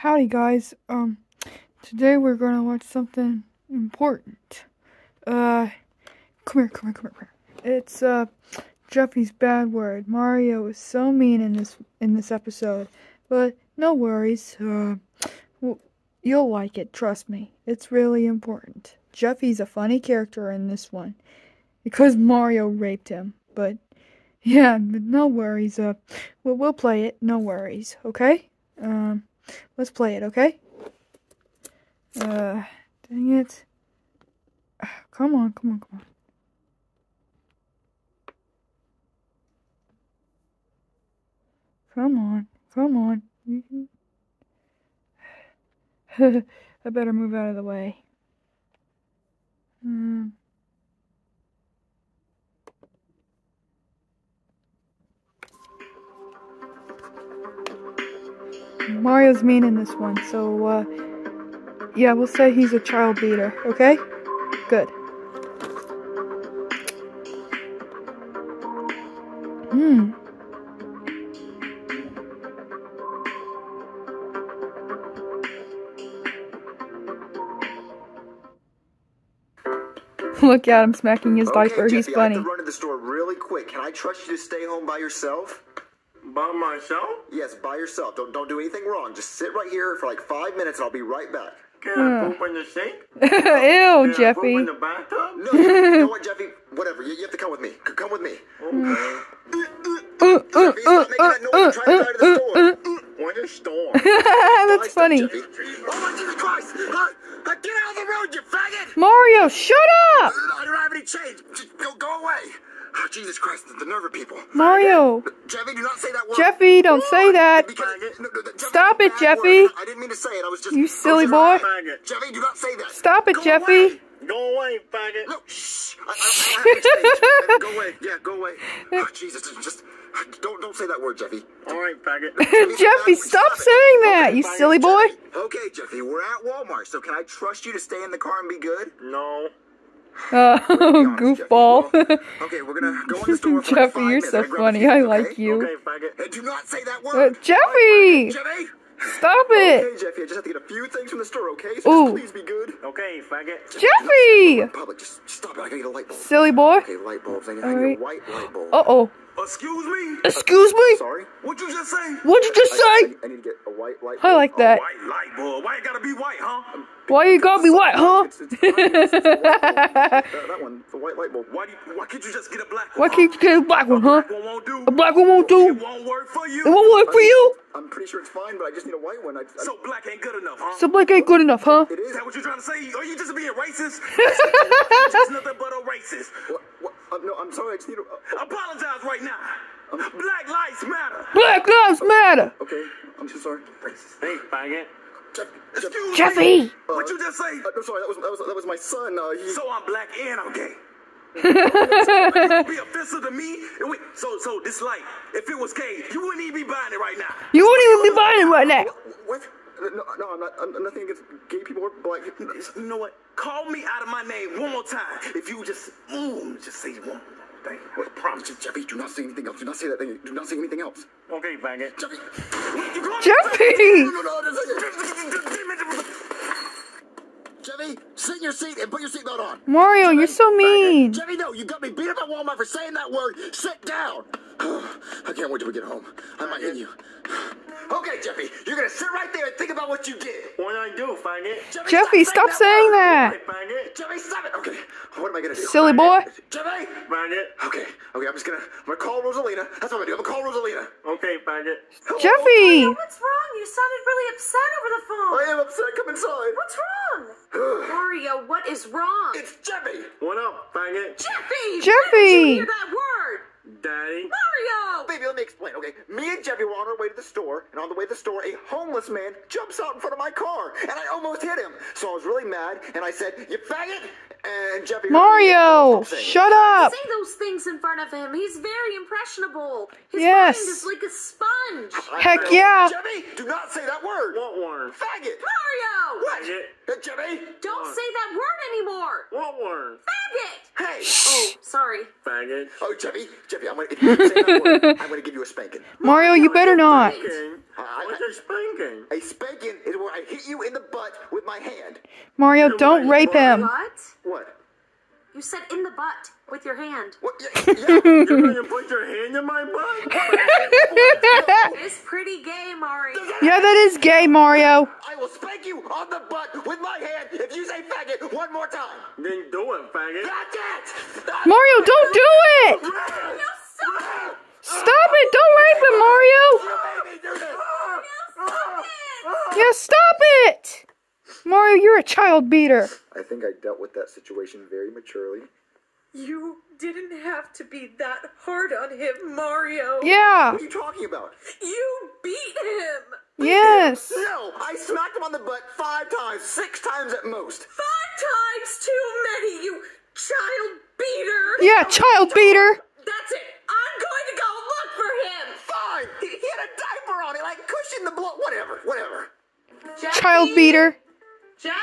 Howdy guys. Um today we're gonna watch something important. Uh come here, come here, come here, come here. It's uh Jeffy's bad word. Mario is so mean in this in this episode. But no worries. Uh you'll like it, trust me. It's really important. Jeffy's a funny character in this one. Because Mario raped him. But yeah, no worries. Uh we'll, we'll play it, no worries, okay? Um Let's play it, okay? Uh, dang it. Come on, come on, come on. Come on, come on. I better move out of the way. Mario's mean in this one, so, uh, yeah, we'll say he's a child beater, okay? Good. Hmm. Look at him smacking his okay, diaper. Jeffy, He's funny. I have to run to the store really quick. Can I trust you to stay home by yourself? By myself? Yes, by yourself. Don't don't do anything wrong. Just sit right here for like five minutes, and I'll be right back. Can I hmm. poop in the sink? Ew, Can I poop in the bathtub? No, you know what, Jeffy? Whatever. You, you have to come with me. C- Come with me. Okay. Uh, uh, Jeffy, stop uh, making that noise. I'm trying to drive to the store. When it's storm. That's Stop, funny. Jeffy. Oh my Jesus Christ! Uh, uh, get out of the road, you faggot! Mario, shut up! I don't have any change. Just go, go away. Jesus Christ, the, the nerve of people. Mario. Jeffy, do not say that word. Jeffy, don't say that. Because- no, no, no, Jeffy, Stop it, Jeffy. word. I didn't mean to say it. I was just. You silly boy. Jeffy, do not say that. Stop it, Go Jeffy. away. Go away, faggot. No, shh. I, I, I go away. Yeah, go away. Oh, Jesus, just, just don't don't say that word, Jeffy. All right, faggot. Jeffy, stop saying that, you silly boy. Jeffy. Okay, Jeffy, we're at Walmart, so can I trust you to stay in the car and be good? No. Oh, goofball. Jeffy. Okay, we're gonna go in the store for Jeffy, you're so I funny. few, I okay? like you. Okay, faggot. Do not say that Uh, word. Jeffy! Jeffy. Stop it! Okay, Jeffy, I just have to get a few things from the store, okay? So Ooh. just please be good. Okay, faggot. Jeffy! Public, just stop it. I gotta get a light bulb. Silly boy. Okay, light bulbs. I need, need right. a white light bulb. Uh oh. Excuse me? Excuse me? Sorry? What you just say? What'd you just I, say? I, I need to get a white light bulb. I like that. White light bulb. Why you gotta be white, huh? Why you gotta be white, huh? It's, it's. It's that, that one, the white light bulb. Why, do you, why can't you just get a black one? Why one? can't you get a black one, huh? A Black one won't do. A black one won't It won't work for you. It won't work for you. I'm pretty sure it's fine, but I just need a white one. I, I, So black ain't good enough, huh? So black ain't good enough, huh? it Is is. that what you're trying to say? Are you just being racist? You're just nothing but a racist. What, what, uh, no, I'm sorry. I just need a. Uh, Apologize right now. Black lives matter. Black lives matter. okay, I'm so sorry. Hey, faggot. Jeff, Jeff, Excuse Jeffy. me. What you just say? uh, no, sorry. That was that was that was my son. Uh, he, So I'm black and I'm gay. You be offensive to me? And wait, So, so this light, if it was gay, you wouldn't even be buying it right now. You wouldn't even be buying it right now. what? No, no, I'm not. I'm nothing against gay people or black people. You know what? Call me out of my name one more time. If you just, mm, just say one more thing. I promise you. Jeffy, do not say anything else. Do not say that thing. Do not say anything else. Okay, faggot. Jeffy. You call me- Jeffy! No, no, no, no, no, no. Jeffy, sit in your seat and put your seatbelt on. Mario, you're so mean. Jeffy, no, you got me beat up at Walmart for saying that word. Sit down. I can't wait till we get home. I might hit you. Okay, Jeffy, you're gonna sit right there and think about what you did. What I do, faggot? Jeffy, stop saying that. Hey, faggot. Jeffy, stop it. Okay, what am I gonna do? Silly boy. Jeffy. Faggot. Okay, okay, I'm just gonna, I'm gonna call Rosalina. That's what I'm gonna do. I'm gonna call Rosalina. Okay, faggot. Jeffy. Oh, what's wrong? You sounded really upset over the phone. I am upset. Come inside. What's wrong? Mario, what is wrong? It's Jeffy. What up, Find it. Jeffy! Jeffy! Where did you hear that word? Daddy. Mario! Baby, let me explain, okay? Me and Jeffy were on our way to the store, and on the way to the store, a homeless man jumps out in front of my car, and I almost hit him. So I was really mad, and I said, You faggot! And Jeffy. Mario, Stop saying it. shut up. Say those things in front of him. He's very impressionable. His Yes. mind is like a sponge. Heck yeah. Jeffy, do not say that word. What word? Faggot. Mario! What? Faggot. Hey, Jeffy. Don't say that word anymore. What word? Faggot! Hey. Oh, sorry. Faggot. Oh, Jeffy, Jeffy, I'm gonna, if you say that word, I'm gonna give you a spanking. Mario, you better not. Spanking? What's a spanking? A spanking is where I hit you in the butt with my hand. Mario, don't rape him. What? What? You said in the butt with your hand. What? Yeah, yeah. You're gonna put your hand in my butt? It's pretty gay, Mari. Yeah, that is gay, Mario. I will spank you on the butt with my hand if you say faggot one more time. then do it, faggot. That's it. Mario, don't do it. No, stop! Stop it. Don't rape him, Mario. You made me do this. Stop it! Yeah, stop it. Mario, you're a child beater. I think I dealt with that situation very maturely. You didn't have to be that hard on him, Mario. Yeah. What are you talking about? You beat him! Yes. No, I smacked him on the butt five times, six times at most. Five times too many, you child beater! Yeah, child beater. That's it! I'm going to go look for him! Fine. He, he had a diaper on it, like cushion the blood. Whatever, whatever. Jeffy! Child beater. Jeffy!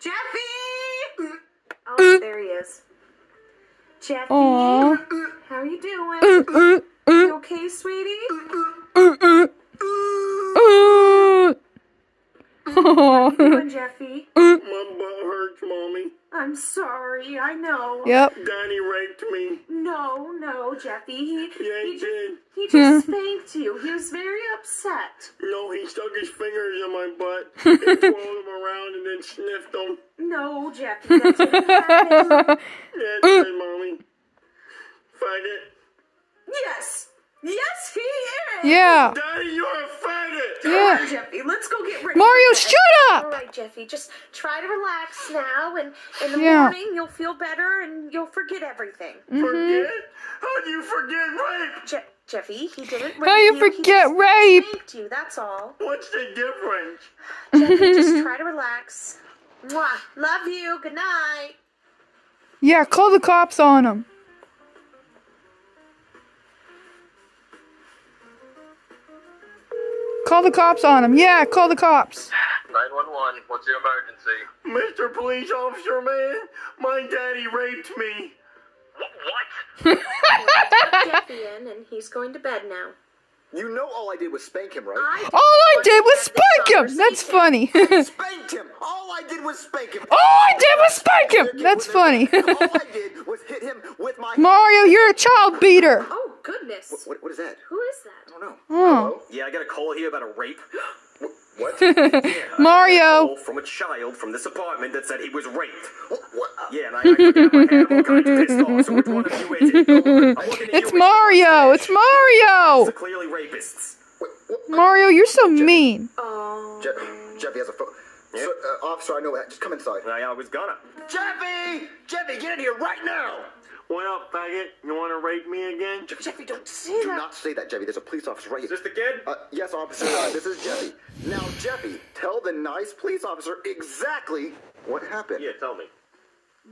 Jeffy! Oh, there he is. Jeffy, Aw. how you doing? You okay, sweetie? Uh. How you doing, Jeffy? Mm. My butt hurts, mommy. I'm sorry, I know. Yep. Daddy raped me. No, no, Jeffy. He, Yeah, he he just, did. he just spanked you. He was very upset. No, he stuck his fingers in my butt and twirled them around and then sniffed them. No, Jeffy, that's what happened. Yeah, mm. right, mommy. Faggot. Yes! Yes, he is! Yeah. Daddy, you're a faggot. Yeah. Jeffy, let's go get ready. Mario, for shut up. right, Jeffy, just try to relax now, and in the Yeah. morning you'll feel better and you'll forget everything. Mm-hmm. Forget? How do you forget rape? Je- Jeffy, he didn't rape How rape you He forget just rape? Spanked you, that's all. What's the difference? Jeffy, just try to relax. Mwah. Love you. Good night. Yeah, call the cops on him. Call the cops on him. Yeah, call the cops. 911, what's your emergency? Mr. Police Officer Man, my daddy raped me. What? Jeffy in, and he's going to bed now. You know all I did was spank him, right? I All I did was spank him. That's funny. Spanked him. All I did was spank him. All I did was spank him. That's funny. all I did was hit him with my. Mario, you're a child beater. Oh, Goodness. What, what is that? Who is that? I that? don't know. Oh. Yeah, I got a call here about a rape. What? Mario. Call from a child from this apartment that said he was raped. what? what? Yeah, and I, I took it in my head. I'm all of pissed off. So which one of you is it? I'm looking at It's Mario. It's Mario. clearly rapists. what, what? Mario, you're so mean. Oh. Je- Jeffy has a phone. So, uh, officer, I know that. Just come inside. I, I was gonna. Jeffy! Jeffy, get in here right now! What up, faggot? You want to rape me again? Jeffy, don't say Do that. not say that, Jeffy. There's a police officer right here. Is this the kid? Uh, yes, officer. Uh, this is Jeffy. Now, Jeffy, tell the nice police officer exactly what happened. Yeah, tell me.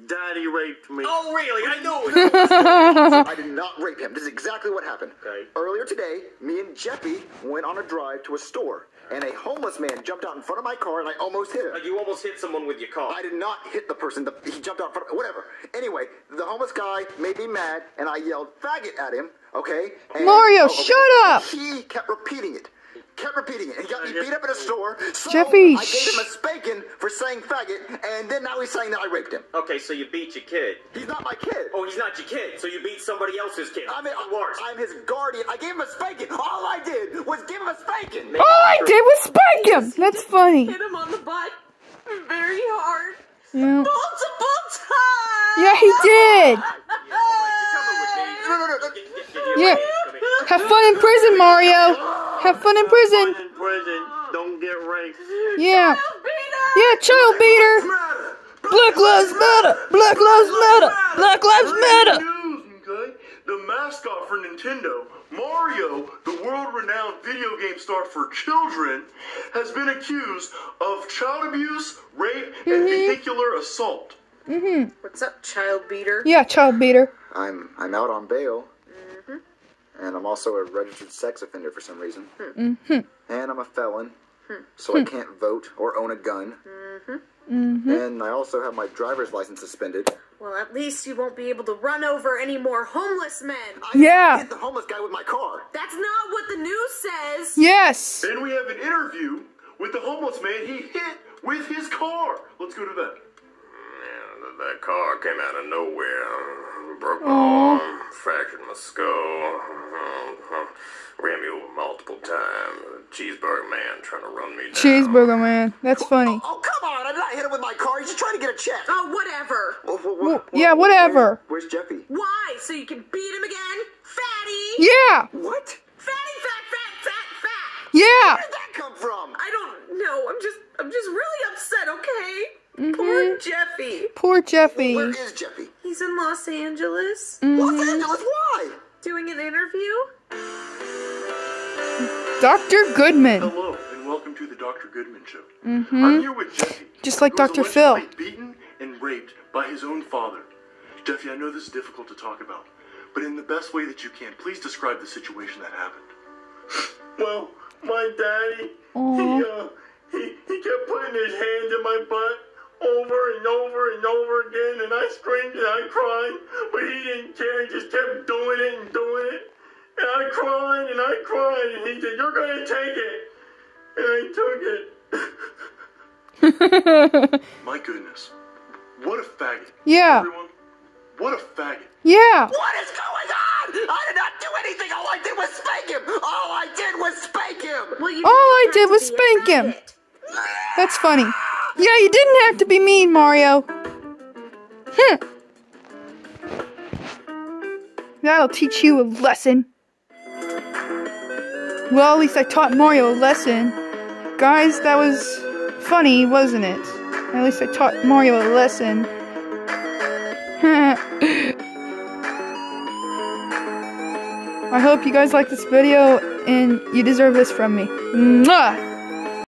Daddy raped me. Oh, really? I knew it. I did not rape him. This is exactly what happened. Okay. Earlier today, me and Jeffy went on a drive to a store, and a homeless man jumped out in front of my car, and I almost hit him. Uh, you almost hit someone with your car. I did not hit the person. The, he jumped out in front of whatever. Anyway, the homeless guy made me mad, and I yelled faggot at him. Okay. And- Mario, oh, okay. shut up. He kept repeating it. Kept repeating it. He got me beat up in a store. So Jeffy, I gave him a spanking for saying faggot, and then now he's saying that I raped him. Okay, so you beat your kid. He's not my kid. Oh, he's not your kid, so you beat somebody else's kid. I'm, Even worse. I'm his guardian. I gave him a spanking. All I did was give him a spanking. All I did was spank him. That's funny. Hit him on the butt very hard. Yeah. Multiple times. Yeah, he did. No, no, no, no. Yeah. Have fun in prison, Mario. Have fun in prison. in prison. Don't get raped. Yeah. Yeah, child beater. Black lives matter. Black lives matter. Black lives matter. The mascot for Nintendo, Mario, the world-renowned video game star for children, has been accused of child abuse, rape, and vehicular assault. Mm-hmm. What's up, child beater? Yeah, child beater. I'm I'm out on bail. And I'm also a registered sex offender for some reason. Mm-hmm. And I'm a felon, so I can't vote or own a gun. Mm-hmm. And I also have my driver's license suspended. Well, at least you won't be able to run over any more homeless men. I Yeah. hit the homeless guy with my car. That's not what the news says. Yes. And we have an interview with the homeless man he hit with his car. Let's go to that. Man, that car came out of nowhere. Broke my Aw. arm, fractured my skull, uh, ran me over multiple times. Cheeseburger man trying to run me down. Cheeseburger man. That's funny. Oh, come on! I did not hit him with my car. He's just trying to get a check. Oh, whatever. Well, well, Well, yeah, whatever. Where's, where's Jeffy? Why? So you can beat him again? Fatty! Yeah. What? Fatty, fat, fat, fat, fat! Yeah. Where did that come from? I don't know. I'm just, I'm just really upset, okay? Poor Jeffy. Poor Jeffy. Where is Jeffy? He's in Los Angeles Los Angeles? Why? doing an interview. Dr. Goodman. Hello, and welcome to the Dr. Goodman Show. Mm-hmm. I'm here with Jeffy. Just like Dr. Phil. beaten and raped by his own father. Jeffy, I know this is difficult to talk about, but in the best way that you can, please describe the situation that happened. Well, my daddy, Aw. he, uh, he, he kept putting his hand in my butt over and over and over again, and I screamed and I cried, but he didn't care. He just kept doing it and doing it. And I cried and I cried, and he said, You're going to take it. And I took it. My goodness. What a faggot. Yeah. Everyone, what a faggot. Yeah. What is going on? I did not do anything. All I did was spank him. All I did was spank him. Well, All I didn't have did to was spank him. That's funny. Yeah, you didn't have to be mean, Mario. Hmm. That'll teach you a lesson. Well, at least I taught Mario a lesson. Guys, that was funny, wasn't it? At least I taught Mario a lesson. I hope you guys like this video and you deserve this from me. Mwah!